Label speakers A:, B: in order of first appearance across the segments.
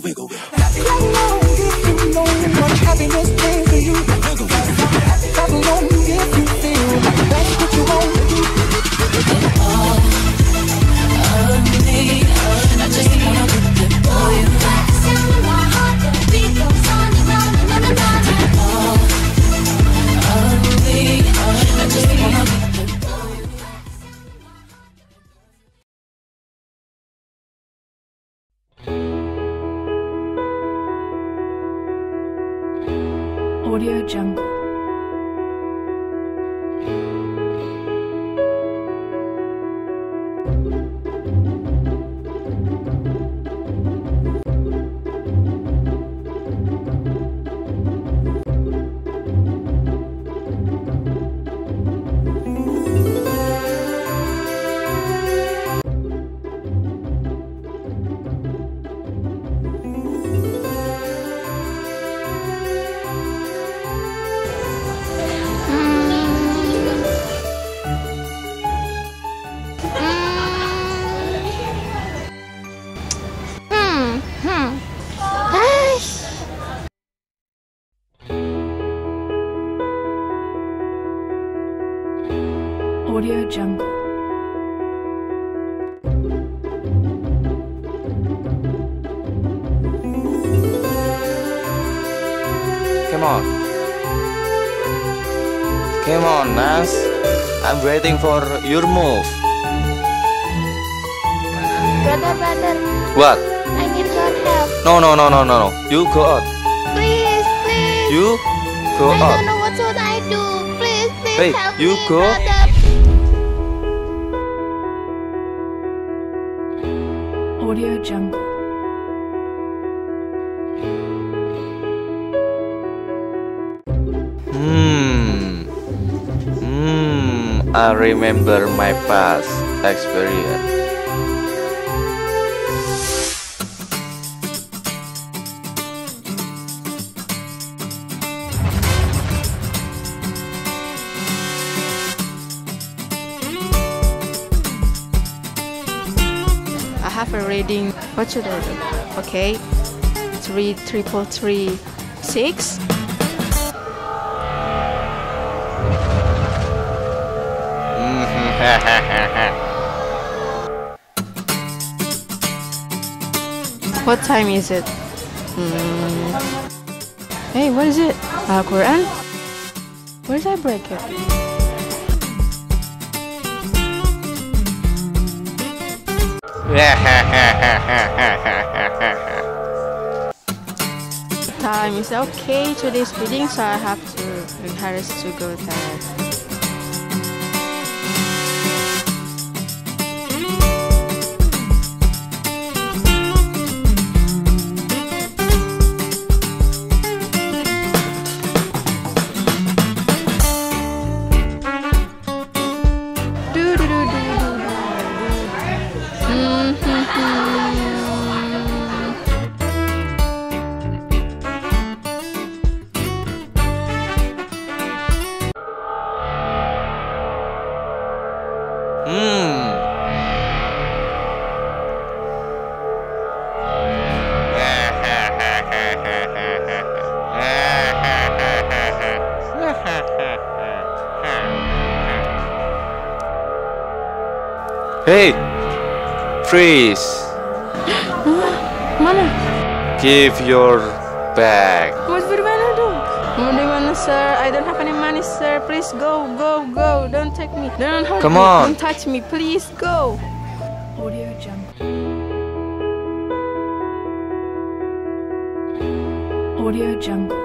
A: wiggle, wiggle, I if you know what happiness means to you. Wiggle, wiggle. I if you feel that's what you want to do. All I
B: All I thank you
C: Audio Jungle. Audio Jungle.
D: Come on. Come on, Nas. I'm waiting for your move.
E: Brother, brother.
D: What?
E: I need your help.
D: No, no, no, no, no, no. You go out.
E: Please, please.
D: You go I out. I don't
E: know what should I do. Please, please hey, help you me, go. brother.
C: Audio Jungle.
D: Hmm. Hmm. I remember my past experience.
F: prefer reading. What should I do? Okay, three, triple three, six. what time is it? Mm. Hey, what is it? Al Quran? Where did I break it?
D: Time
F: is okay. Today's reading, so I have to encourage to go there.
D: Hey, Freeze!
F: Mana?
D: Give your bag.
F: Mas Birvana do? Birvana sir, I don't have any money sir. Please go, go, go. Don't take me. Don't hurt Come me. on. Don't touch me. Please go.
C: Audio Jungle. Audio jungle.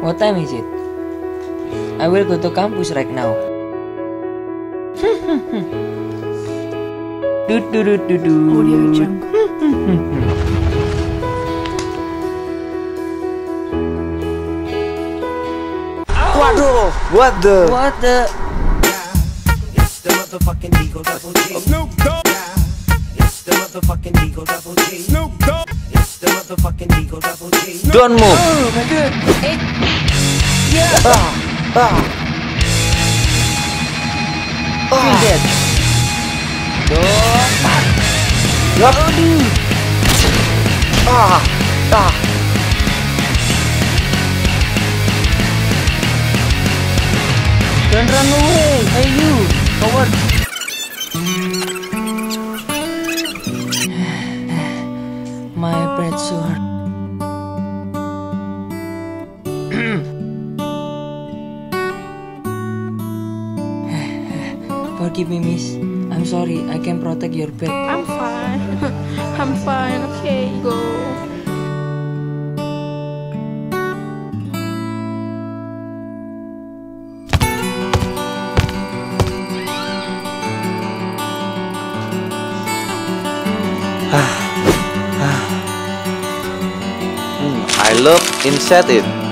B: What time is it? I will go to campus right now. Do do do do do. Audio Jungle.
D: What the?
B: What the? It's the motherfucking Eagle Double
D: G. Snoop Dogg. It's the motherfucking
G: Eagle Double G. Snoop Dogg. It's the motherfucking Eagle Double G.
D: Don't move.
B: Oh my god. It. Yeah. Ah.
D: Ah. Ah.
B: dong yap aduh
D: ah ah
B: Don't run away, hey you, coward. My breath so. Forgive me, miss. I'm sorry, I can protect your pet.
F: I'm fine. I'm fine. Okay, go.
D: Ah, ah. Hmm, I love insect it.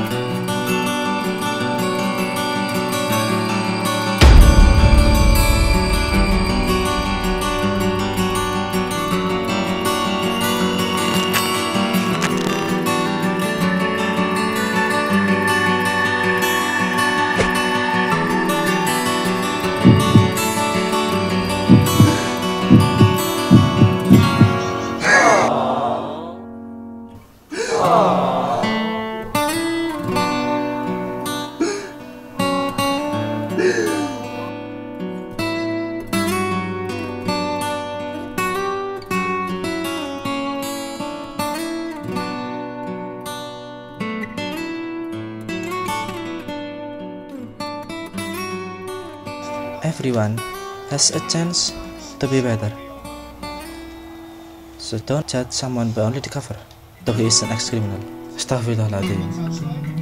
H: Everyone has a chance to be better. So don't judge someone by only the cover, though he is an ex-criminal. Astaghfirullahaladzim.